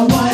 I want